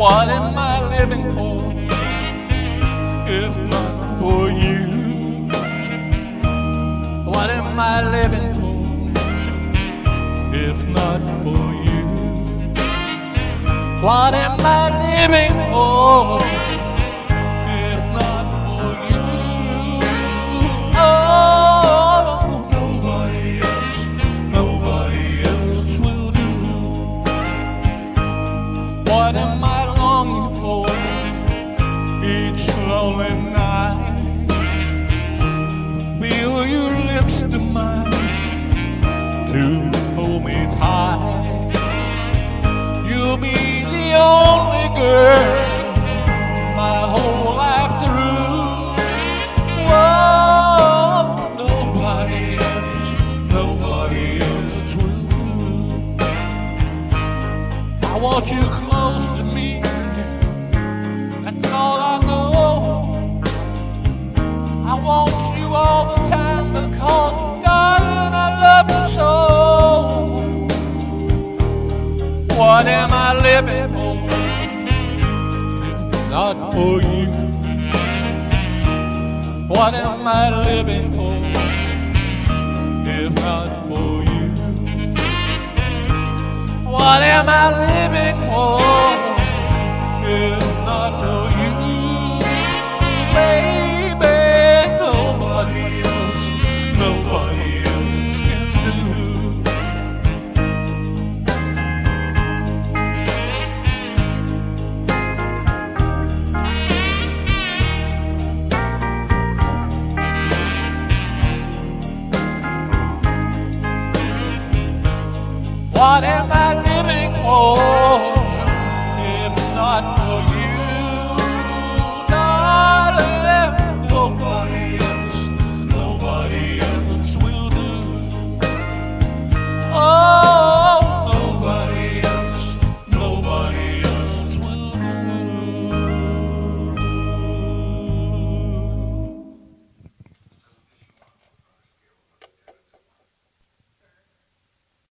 What am I living for if not for you? What am I living for if not for you? What am I living for be the only girl my whole life through. Whoa, nobody else, nobody else will do. I want you close to me. That's all I know. I want If not for you. What am I living for? If not for you. What am I living for What am I living for? If not for